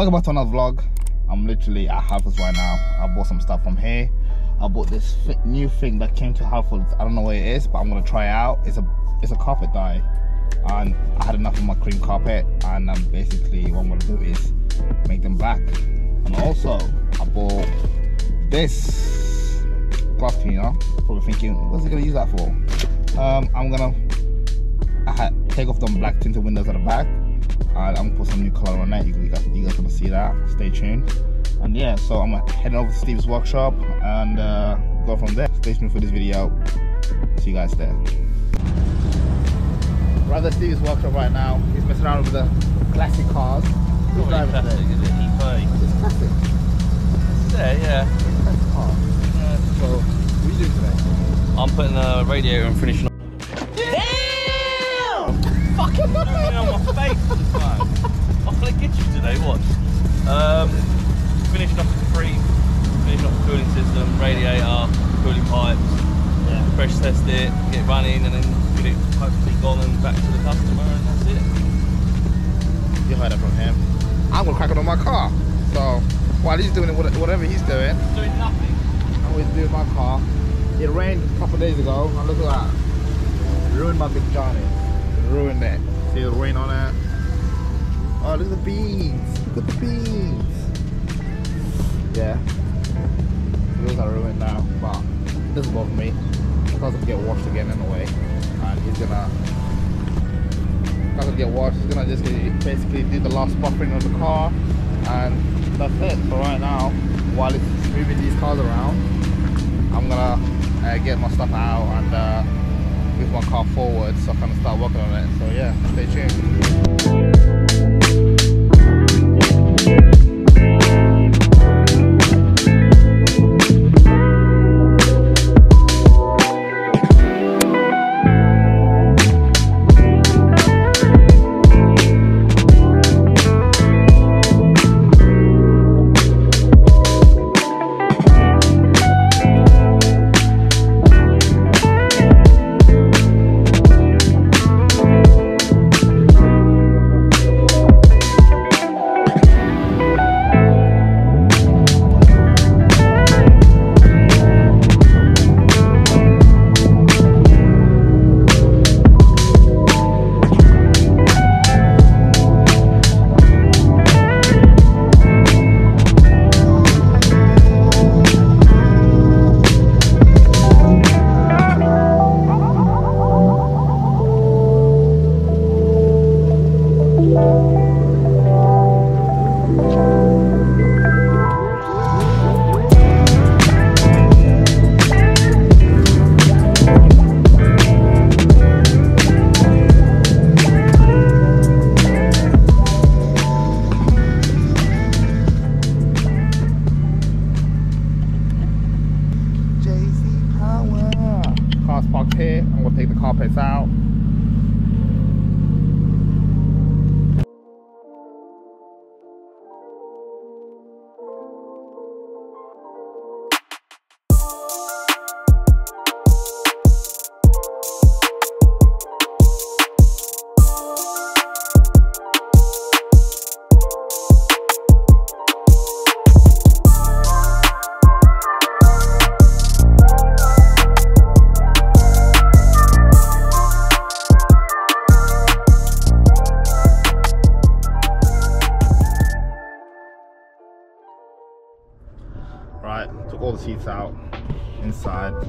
welcome back to another vlog. I'm literally at Halfords right now. I bought some stuff from here. I bought this new thing that came to Halfords i don't know what it is but i'm gonna try it out. It's a it's a carpet dye. And i had enough of my cream carpet. And um, basically what i'm gonna do is make them black. And also i bought this glass cleaner. Probably thinking what's it gonna use that for? Um, i'm gonna I take off them black tinted windows at the back and I'm gonna put some new color on that. You, guys, you guys gonna see that. Stay tuned. And yeah, so I'm heading over to Steve's workshop and uh, go from there. Stay tuned for this video. See you guys there. Right at Steve's workshop right now. He's messing around with the classic cars. Who's driving classic, today? is it? E30. It's classic. Yeah, yeah. classic car. Yeah. So, what are you doing today? I'm putting a radiator and finishing system, radiator, cooling pipes, yeah. pressure test it, get running and then get it hopefully gone and back to the customer and that's it. You heard it from him. I'm gonna crack it on my car. So while he's doing it, whatever he's doing. Doing nothing. I'm always doing my car. It rained a couple days ago and look at that. Ruined my big Johnny ruined it. See the rain on it? Oh, look at the beans. Look at the beans. Yeah. Those are ruined now, but it doesn't bother me. Because will get washed again in a way. And he's gonna because it'll get washed, he's gonna just basically do the last buffering of the car and that's it. So right now, while it's moving these cars around, I'm gonna uh, get my stuff out and uh, move my car forward so I can start working on it. So yeah, stay tuned.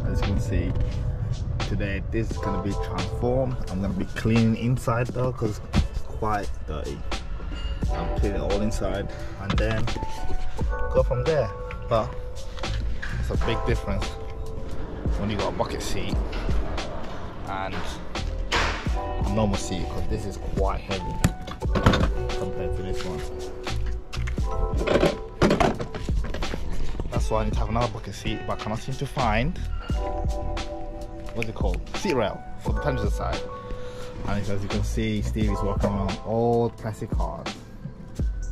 As you can see today this is going to be transformed. I'm going to be cleaning inside though because it's quite dirty. I'm cleaning all inside and then go from there. But it's a big difference when you got a bucket seat and a normal seat because this is quite heavy compared to this one. That's why I need to have another bucket seat, but I cannot seem to find what's it called? Seat rail for the passenger side. And as you can see, Steve is walking around all classic cars.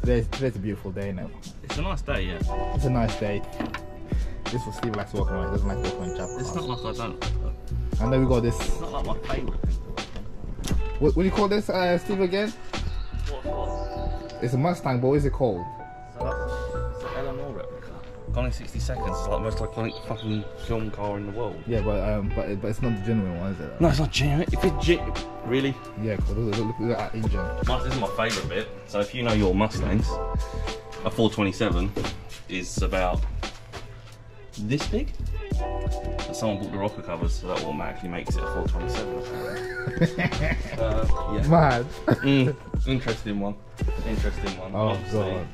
Today's, today's a beautiful day now. It's a nice day, yeah. It's a nice day. This is what Steve likes walking around. He doesn't like walking around Jap It's not like I don't. And then we got this. It's not like my favourite thing. What do you call this, uh, Steve, again? What, what? It's a Mustang, but what is it called? Gone in 60 seconds. It's like the most iconic fucking film car in the world. Yeah, but um, but but it's not the genuine one, is it? No, it's not genuine. If it's gen- really, Yeah, cool. Look, look, look at that engine. This is my favourite bit. So if you know your Mustangs, a 427 is about this big. But someone bought the rocker covers, so that automatically makes it a 427. uh, yeah. Mad. Mm, interesting one. Interesting one. Oh Obviously, god.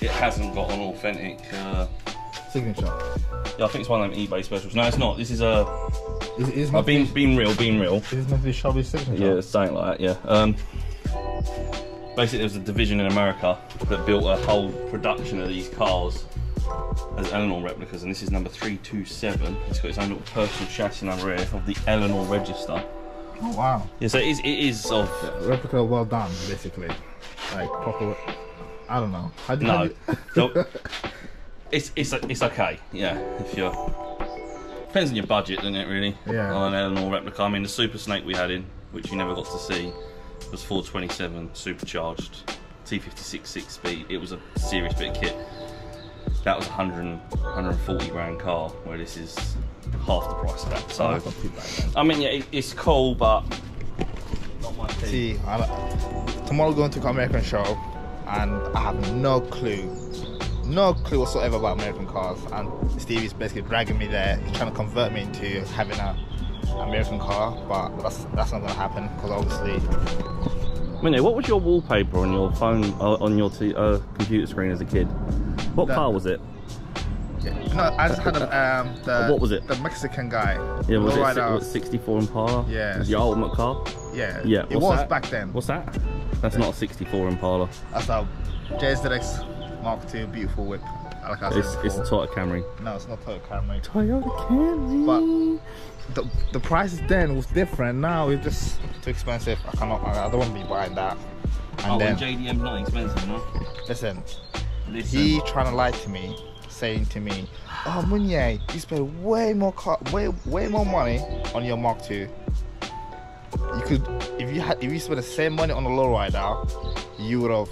It hasn't got an authentic. Uh, Signature. yeah, I think it's one of them eBay specials. No, it's not. This is a. Is, is Uh, not being being real, being real. Is this meant to be Shelby's signature? Yeah, it's something like that. Yeah. Um, basically, there was a division in America that built a whole production of these cars as Eleanor replicas, and this is number three two seven. It's got its own little personal chassis number here of the Eleanor Register. Oh wow. Yeah, so it is, it is of Replica well done, basically. Like proper. I don't know. How do no. how do- don't- it's it's it's okay. Yeah, if you're depends on your budget, doesn't it? Really. Yeah. On an Eleanor replica. I mean, the Super Snake we had in, which you never got to see, was 427 supercharged, T56 six speed. It was a serious bit of kit. That was a 100, 140 grand car, where this is half the price of that. So, oh, That's not too bad, then. I mean, yeah, it, it's cool, but not my thing. See, I, tomorrow going to American show, and I have no clue, no clue whatsoever about American cars. And Stevie's basically dragging me there, he's trying to convert me into having a American car, but that's that's not gonna happen because obviously Minnie, what was your wallpaper on your phone, uh, on your t- uh, computer screen as a kid? What That- car was it? No, I just had a, um the What was it? the Mexican guy. Yeah, was it, Lowrider. si- was it 64 Impala? Yeah. Was it your ultimate car? yeah, Yeah. it was that? back then. What's that? That's not a 64 Impala. That's a JZX Mark II, beautiful whip. Like I said It's, it's a before. Toyota Camry. no, it's not Toyota Camry. Toyota Camry. the, the prices then was different. Now it's just too expensive. I cannot. I, I don't want to be buying that. And oh, then and JDM's not expensive, no? listen, Listen. he trying to lie to me, saying to me, "Oh, Munier, you spend way more car, way way more money on your Mark II. You could, if you had, if you spent the same money on a lowrider, you would have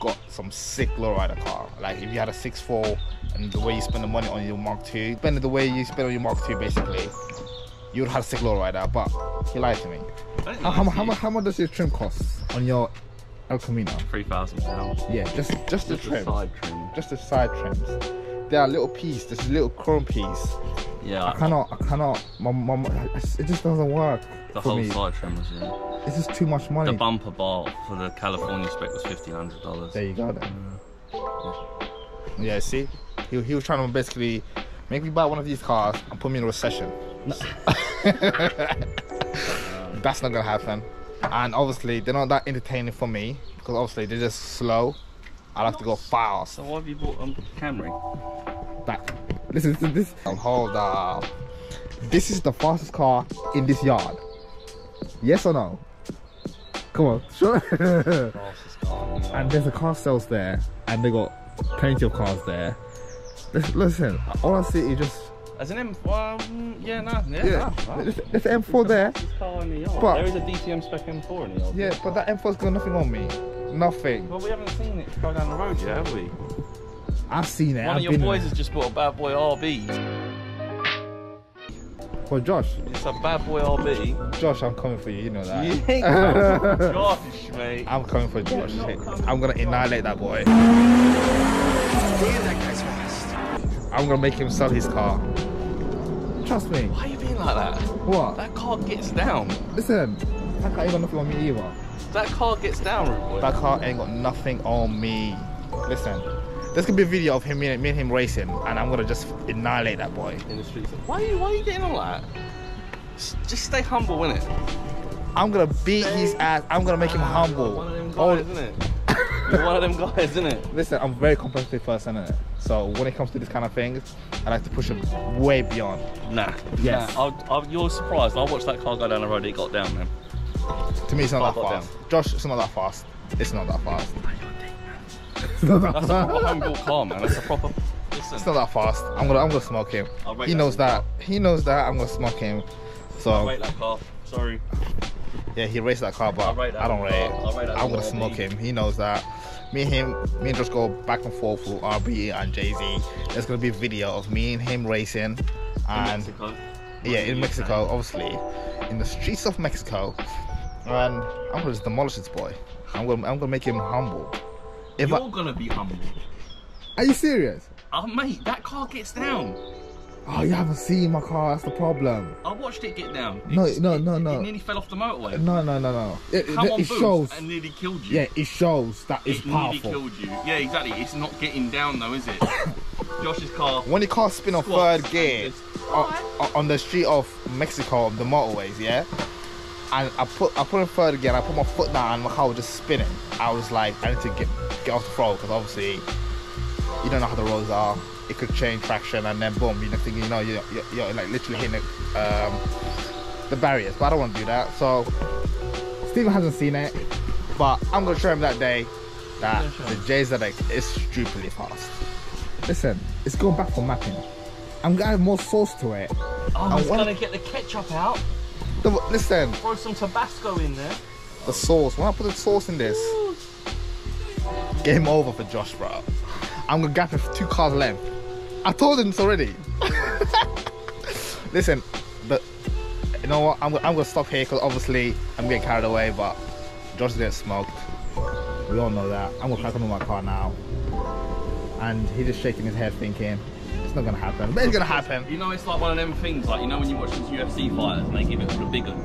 got some sick lowrider car. Like if you had a 6.4 and the way you spend the money on your Mark II, spend the way you spend on your Mark II, basically, you would have had a sick lowrider. But he lied to me. How, how, how, much- how much does your trim cost on your El Camino? £3,000. Yeah, just just the Just a trim, side trim. just the side trims. Are little piece, this little chrome piece. Yeah, I cannot, I cannot. My, my, my- it just doesn't work the for whole me. side trim was, yeah. It's just too much money. The bumper bar for the California spec was $1,500. There you go then. Yeah, see, he, he was trying to basically make me buy one of these cars and put me in a recession. That's not gonna happen. And obviously, they're not that entertaining for me because obviously they're just slow. I like to go fast. So why have you bought a Camry? Back. Listen to this. Hold up. This is the fastest car in this yard. Yes or no? Come on, sure. Fastest car and there's a car sales there, and they got plenty of cars there. Listen, all I see is just As an M, mm, yeah, no, yeah, yeah. There's, there's an M4 there. Car in the yard. But- there is a DTM spec M4 in the yard. Yeah, but that M4's got nothing on me. Nothing. Well, we haven't seen it go down the road yet, have we? I've seen it. One I've of your boys there. has just bought a bad boy RB. For Josh, It's a bad boy RB. Josh, I'm coming for you. You know that. You coming Josh, mate. I'm coming for Josh. I'm gonna annihilate that boy. Damn, that guy's fast. I'm gonna make him sell his car. Trust me. Why are you being like that? What? That car gets down. Listen, that car ain't got nothing on me either. That car gets down, rude boy. That car ain't got nothing on me. Listen, this gonna be a video of him, me and, him racing, and I'm gonna just annihilate that boy. in the streets. Why are you, why are you getting on like that? Just stay humble, innit? I'm gonna beat his ass. I'm gonna make him Ah, You're humble. One of them Oh, guys, innit? You're one of them guys, innit? listen, I'm a very competitive person, innit? So when it comes to this kind of things, I like to push him way beyond. Nah. Yes. Nah, I, I, you're surprised. I watched that car go down the road. It got down, man. To me, it's not Car that got fast. Josh, it's not that fast. It's not that fast. You're a dick, man. It's not that That's a fast. proper home built car, man. That's a proper. It's not that fast. I'm gonna, I'm gonna smoke him. I'll He that knows car. that. He knows that. I'm gonna smoke him. So. I'll So rate that car. Sorry. yeah, he raced that car, but I'll rate that I don't car. rate it. I'll rate that I'm gonna car. smoke him. He knows that. Me and him, me and Josh go back and forth with RB and JZ. There's gonna be a video of me and him racing, and Mexico. yeah, in Mexico, obviously, in the streets of Mexico, and I'm gonna just demolish this boy. I'm gonna, I'm gonna make him humble. If You're I, gonna be humble. are you serious? Oh mate, that car gets down. Oh, you haven't seen my car. That's the problem. I watched it get down. No, It's- no, it- no, no. It nearly fell off the motorway. No, no, no, no. It, it, on, it boost shows. and nearly killed you. Yeah, it shows that it's it nearly powerful. killed you. Yeah, exactly. It's not getting down though, is it? Josh's car. When the car spin on third gear just- on, on the street of Mexico, the motorways, yeah. And I put I put in third gear, and I put my foot down, and my car was just spinning. I was like, I need to get get off the road because obviously you don't know how the roads are. It could change traction, and then boom, you next thing you know, you're, you're, you're like literally hitting the, um, the barriers. But I don't want to do that. So Stephen hasn't seen it, but I'm gonna show him that day that the JZX is stupidly fast. Listen, it's going back for mapping. I'm gonna add more sauce to it. Oh, I he's wanna- gonna get the ketchup out. The, listen, Throw some Tabasco in there. the sauce. Why not put the sauce in this, game over for Josh, bro. I'm gonna gap him for two cars length. I told him this already. listen, but you know what? I'm, I'm gonna stop here because obviously I'm getting carried away. But Josh is getting smoked. We all know that. I'm gonna crack on in my car now, and he's just shaking his head, thinking it's not gonna happen. But it's gonna happen. You know, it's like one of them things, like, you know, when you watch these UFC fighters and they give it for the big one.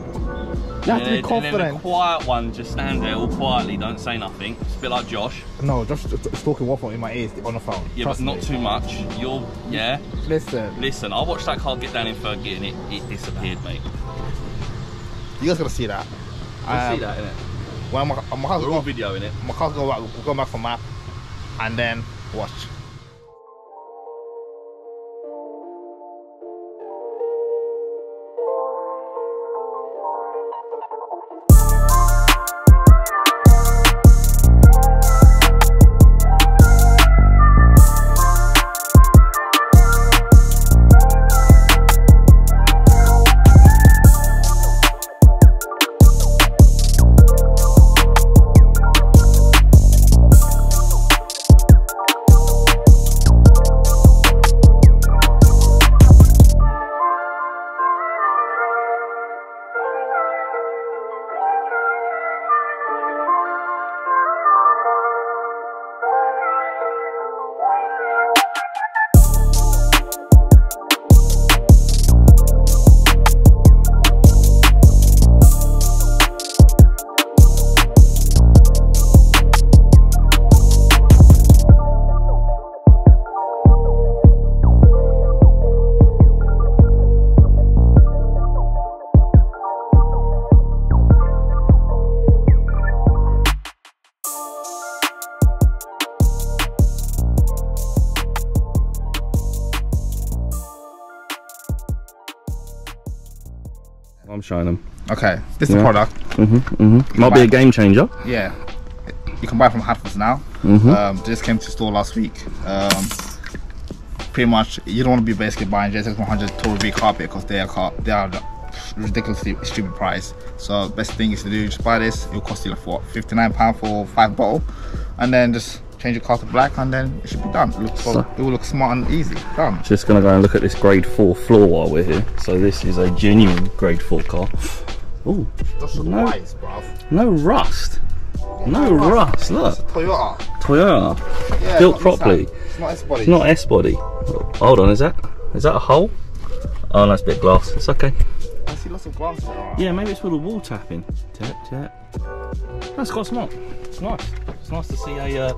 You have to be And confident. the quiet one just stand there all quietly, don't say nothing. It's a bit like Josh. No, Josh is talking waffle in my ears on the phone. Yeah, Trust but not me. too much. You're, yeah. Listen, Listen, I watched that car get down in third gear and it, it disappeared, mate. you guys gonna see that. I Um, see that, innit? When my, my car's We're all videoing it. my car's go back, go back for map, and then watch. Showing them. Okay, this is Yeah. the product. Mm-hmm, mm-hmm. Might be a game changer. Yeah, you can buy it from Halfords now. Mm-hmm. Um, just came to store last week. Um, pretty much, you don't want to be basically buying JZX 100 Tourer V carpet because they are car- they are ridiculously stupid price. So best thing is to do just buy this. It'll cost you like what 59 pound for five bottle, and then just change the car to black, and then it should be done. So, it will look smart and easy. Done. Just gonna go and look at this grade four floor while we're here. So this is a genuine grade four car. Ooh, No. nice, bruv. no rust. No rust. Look, Toyota. Toyota. Yeah, Built properly. It's not S-body. It's not S body. Hold on, is that is that a hole? Oh, that's a bit of glass. It's okay. I see lots of glass there. Yeah, maybe it's with a wall tapping. Tap tap. That's quite smart. It's nice. It's nice to see a uh,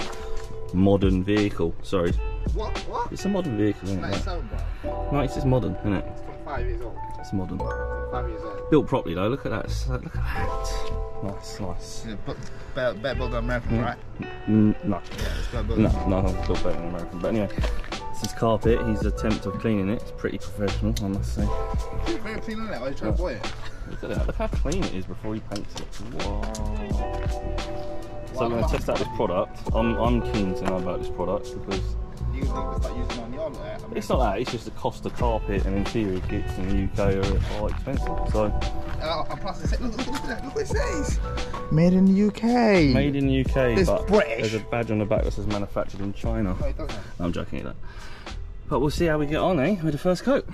modern vehicle. Sorry, What? What? it's a modern vehicle, isn't it? 97, bro. No, it's just modern, isn't it? It's 25 years old. It's modern. 25 years old. Built properly though. Look at that. Look at that. Nice, nice. Yeah, but better, better build than American, right? Mm, no, Yeah, it's better build no, no, built better than American. But anyway, this is carpet. His attempt of cleaning it. It's pretty professional, I must say. Very clean, isn't it? Why are you trying to boy it? Look at that. Look how clean it is before he paints it. Whoa. So we're going to test out this product. I'm, I'm keen to know about this product because You think they start using it on your It's not that. It's just the cost of carpet and interior kits in the UK are, are expensive. So Uh, and plus, it look, look, look, at that, look what it says. Made in the UK. made in the UK, It's but British. there's a badge on the back that says manufactured in China. No, it doesn't. No, I'm joking. It don't. But we'll see how we get on, eh, with the first coat.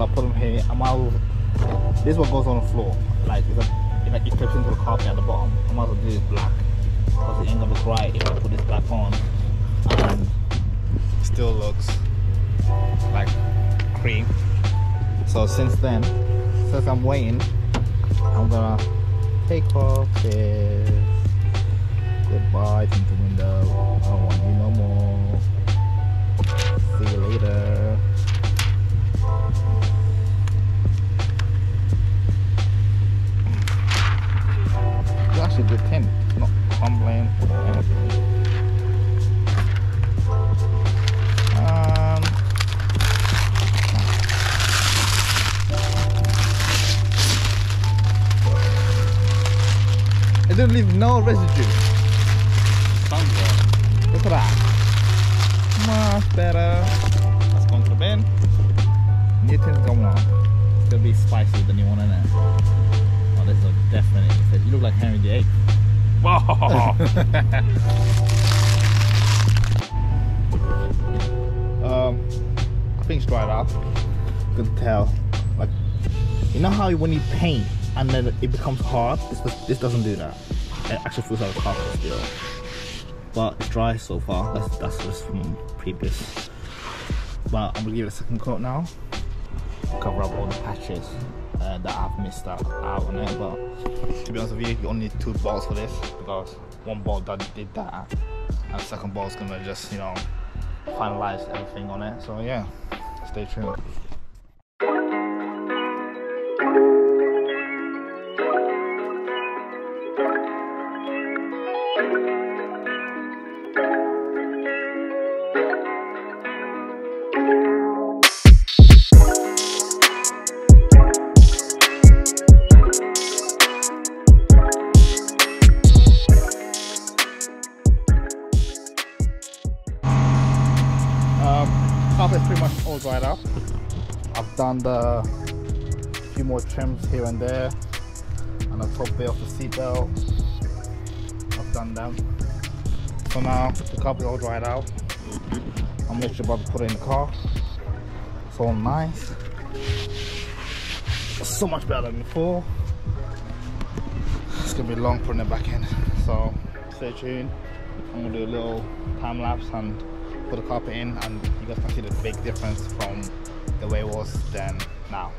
So I put them here. I'm out. This is what goes on the floor. Like if, I, if I- it clips into the carpet at the bottom, I might as well do this black because it ain't gonna look right if I put this black on. And it still looks like cream. So since then, since I'm waiting, I'm gonna take off this. Goodbye, tint the window. I don't want you no more. See you later. A good tint. Not crumbling. Um, it didn't leave no residue. Um, I think it's dried out. Good to tell. Like, you know how when you paint and then it becomes hard? This, this doesn't do that. It actually feels like a carpet still but it's dry so far. That's that's just from previous. But I'm gonna give it a second coat now. Cover up all the patches uh, that I've missed out, out on it. But to be honest with you, you only need two balls for this because one ball that did that, and second ball is gonna just you know finalize everything on it. So yeah, stay tuned. Done the uh, few more trims here and there, and the top bit of the seat belt. I've done them. So now the carpet's all dried out. I'm literally about to put it in the car. It's all nice. So much better than before. It's gonna be long putting it back in. So stay tuned. I'm gonna do a little time lapse and put the carpet in and you guys can see the big difference from the way it was then now.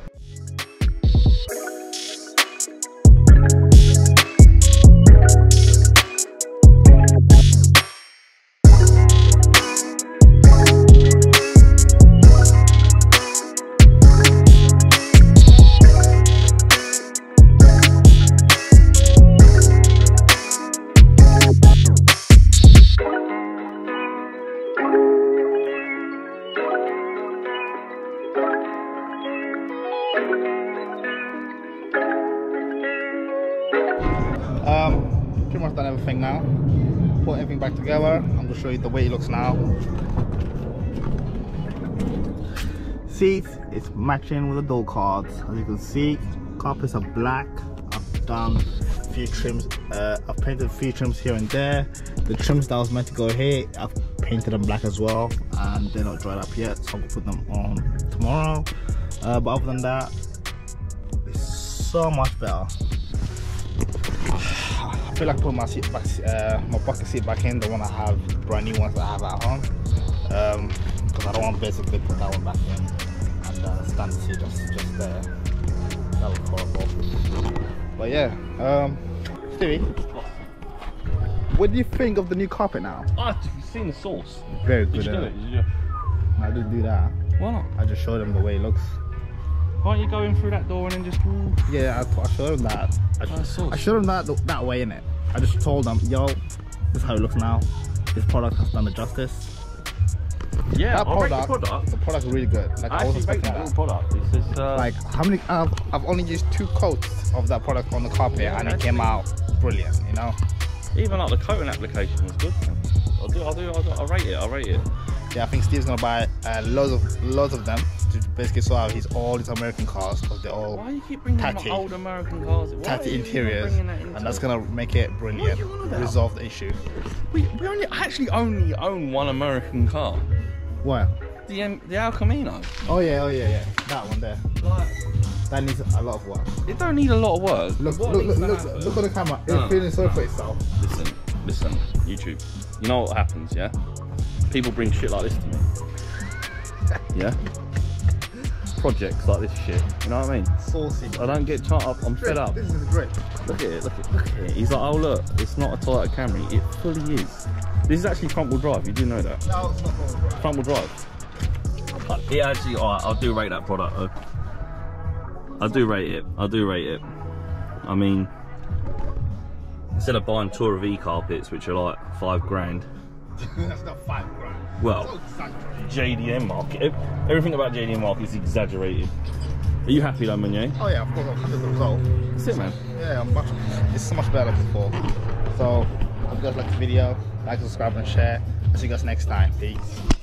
I'm show you the way it looks now. Seats, it's matching with the door cards. As you can see, carpets are black. I've done a few trims. Uh, I've painted a few trims here and there. The trims that was meant to go here, I've painted them black as well, and they're not dried up yet, so I'll put them on tomorrow. Uh, but other than that, it's so much better. I feel like putting my seat back, uh, my bucket seat back in, the one I have, brand new ones that I have at home. Um, because I don't want to basically put that one back in and uh, stand the seat just, just there. That looks horrible. But yeah, um, Stevie, what do you think of the new carpet now? Ah, have you seen the sauce? Very Did good. you do it? Did you? I didn't do that. Why not? I just showed them the way it looks. Why don't you going through that door and then just? Yeah, I, I showed them that. I, Ah. I showed them that that way in it. I just told them, yo, this is how it looks now. This product has done the justice. Yeah, that I rate product, the product. is really good. Like I, I was actually rate expecting that that. product. It's just uh, Like how many? I've, I've only used two coats of that product on the carpet, Yeah, and it came out brilliant. You know. even like the coating application was good. I'll do. I'll do. I'll, do, I'll rate it. I'll rate it. Yeah, I think Steve's gonna buy uh, loads of loads of them to basically sort out his all his American cars because they're all Why do you keep bringing Tatty. like old American cars? Why tatty interiors, that and that's gonna make it brilliant. you on about? Resolve the issue. We, we only actually only own one American car. What? The um, the El Camino. Oh yeah, oh yeah, yeah. That one there. Like, That needs a lot of work. it don't need a lot of work. Look, What look, look, look, happen- look at the camera. It's No. feeling sorry for itself. Listen, listen, YouTube. You know what happens, yeah? People bring shit like this to me. Yeah? Projects like this shit. You know what I mean? Saucy. I don't get chart up. I'm fed up. This is great. Look at it, look at, it, look at it. He's like, oh look, it's not a Toyota Camry. It fully is. This is actually front wheel drive. You do know that. No, it's not going right. Front wheel drive. It actually, alright, I do rate that product. though. I do rate it. I do rate it. I mean, instead of buying Tour of E carpets, which are like five grand, That's not five grand. Well- JDM market, everything about JDM market is exaggerated. Are you happy though, Meunier? Oh yeah, of course. I'm happy with the result. That's it, man. Yeah, I'm much. It's so much better than before. So, hope you guys like the video. Like, subscribe, and share. I'll see you guys next time. Peace.